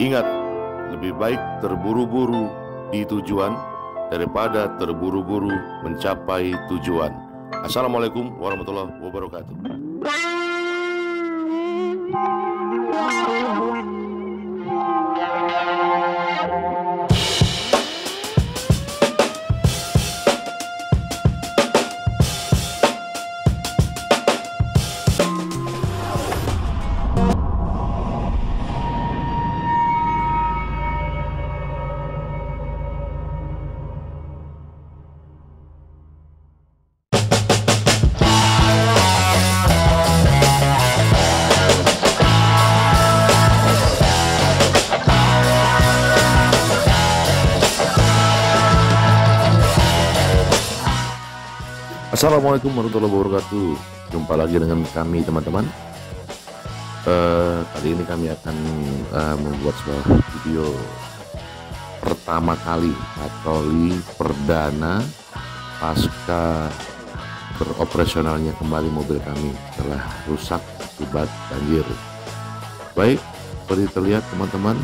Ingat, lebih baik terburu-buru di tujuan daripada terburu-buru mencapai tujuan. Assalamualaikum warahmatullahi wabarakatuh. Assalamualaikum warahmatullahi wabarakatuh. Jumpa lagi dengan kami teman-teman. Uh, kali ini kami akan uh, membuat sebuah video pertama kali patroli perdana pasca beroperasionalnya kembali mobil kami setelah rusak akibat banjir. Baik, seperti terlihat teman-teman,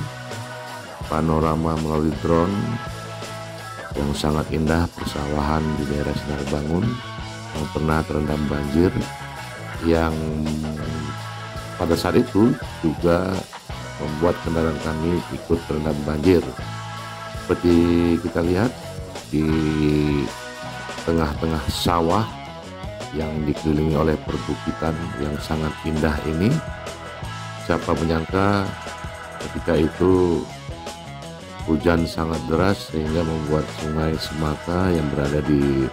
panorama melalui drone yang sangat indah persawahan di daerah Sinar Bangun yang pernah terendam banjir yang pada saat itu juga membuat kendaraan kami ikut terendam banjir. Seperti kita lihat di tengah-tengah sawah yang dikelilingi oleh perbukitan yang sangat indah ini siapa menyangka ketika itu hujan sangat deras sehingga membuat sungai Semata yang berada di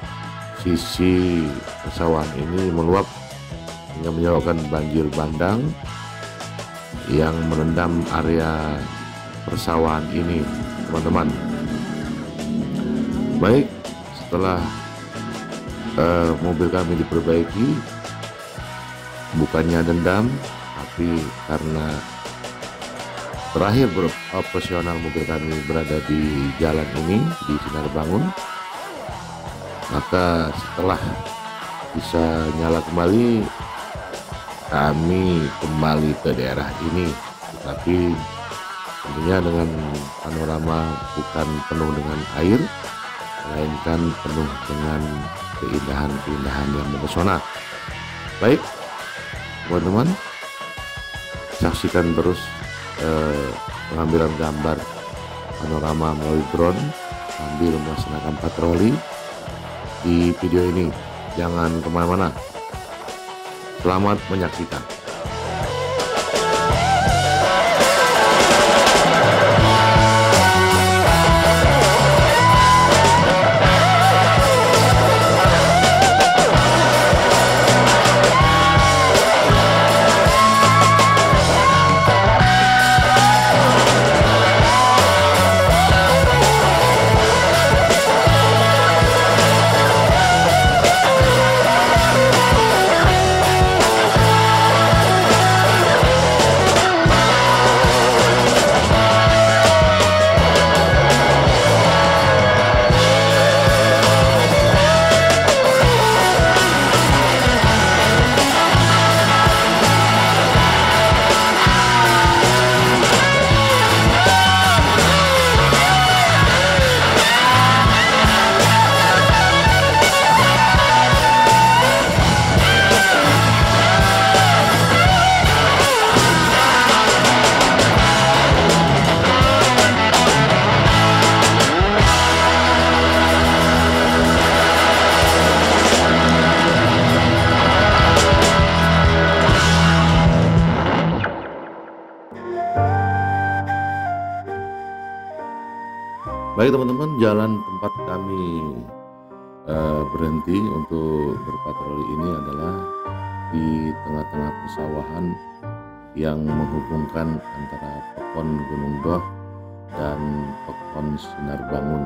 sisi persawahan ini meluap hingga menyebabkan banjir bandang yang merendam area persawahan ini teman-teman. Baik setelah uh, mobil kami diperbaiki bukannya dendam tapi karena terakhir beroperasional mobil kami berada di jalan ini di Sinar Bangun maka setelah bisa nyala kembali kami kembali ke daerah ini. Tetapi tentunya dengan panorama bukan penuh dengan air melainkan penuh dengan keindahan-keindahan yang mempesona. Baik teman-teman saksikan terus eh, pengambilan gambar panorama melalui drone sambil melaksanakan patroli di video ini. Jangan ke mana-mana. Selamat menyaksikan. Baik teman-teman, jalan tempat kami uh, berhenti untuk berpatroli ini adalah di tengah-tengah persawahan yang menghubungkan antara Pekon Gunung Doh dan Pekon Sinar Bangun,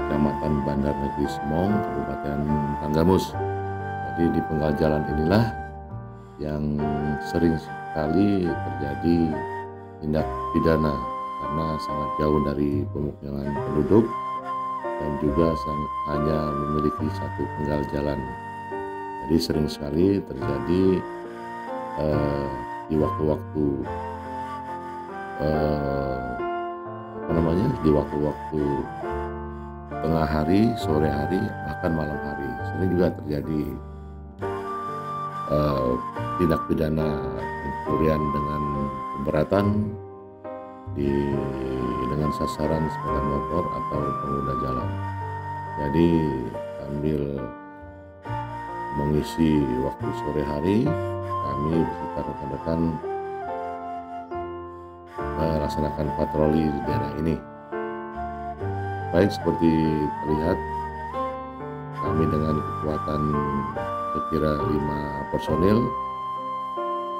Kecamatan Bandar Negeri Semong, Kabupaten Tanggamus. Jadi di penggal jalan inilah yang sering sekali terjadi tindak pidana karena sangat jauh dari pemukiman penduduk dan juga hanya memiliki satu penggal jalan. Jadi sering sekali terjadi eh, di waktu-waktu eh, apa namanya di waktu-waktu tengah hari, sore hari, bahkan malam hari. Sering juga terjadi eh, tindak pidana pencurian dengan keberatan di dengan sasaran sepeda motor atau pengguna jalan. Jadi sambil mengisi waktu sore hari, kami beserta rekan-rekan melaksanakan patroli di daerah ini. Baik seperti terlihat, kami dengan kekuatan sekira lima personil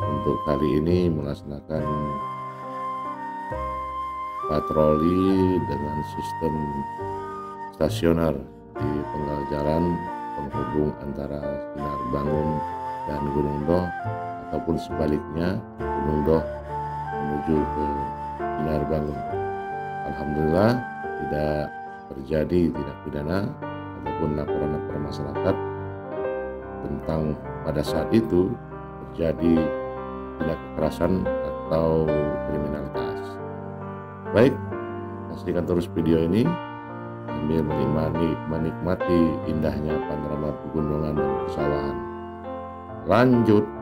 untuk kali ini melaksanakan patroli dengan sistem stasioner di penggal jalan penghubung antara Sinar Bangun dan Gunung Doh ataupun sebaliknya Gunung Doh menuju ke Sinar Bangun. Alhamdulillah tidak terjadi tindak pidana ataupun laporan-laporan masyarakat tentang pada saat itu terjadi tindak kekerasan atau kriminalitas. Baik, saksikan terus video ini sambil menikmati, menikmati indahnya panorama pegunungan dan persawahan. Lanjut.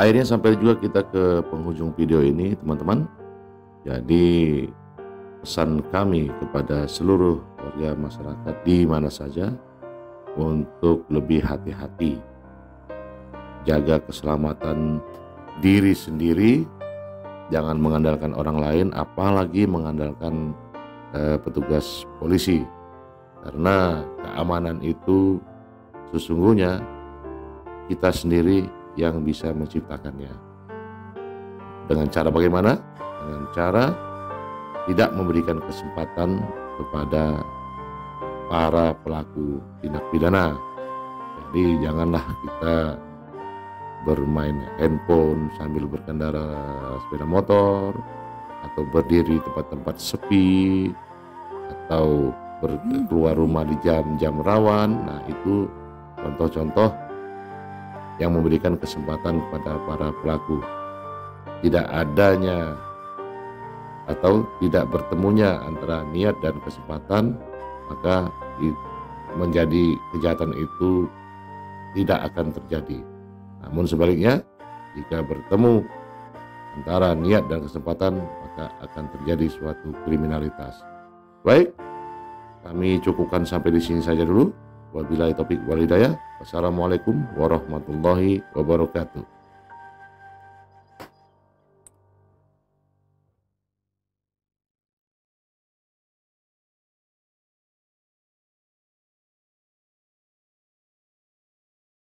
Akhirnya sampai juga kita ke penghujung video ini teman-teman. Jadi pesan kami kepada seluruh warga masyarakat di mana saja untuk lebih hati-hati. Jaga keselamatan diri sendiri, jangan mengandalkan orang lain, apalagi mengandalkan eh, petugas polisi. Karena keamanan itu sesungguhnya kita sendiri yang bisa menciptakannya. Dengan cara bagaimana? Dengan cara tidak memberikan kesempatan kepada para pelaku tindak pidana. Jadi janganlah kita bermain handphone sambil berkendara sepeda motor atau berdiri di tempat-tempat sepi atau keluar rumah di jam-jam rawan. Nah, itu contoh-contoh yang memberikan kesempatan kepada para pelaku. Tidak adanya atau tidak bertemunya antara niat dan kesempatan, maka menjadi kejahatan itu tidak akan terjadi. Namun sebaliknya, jika bertemu antara niat dan kesempatan, maka akan terjadi suatu kriminalitas. Baik, kami cukupkan sampai di sini saja dulu. Wabillahi topik walidaya. Wassalamualaikum warahmatullahi wabarakatuh.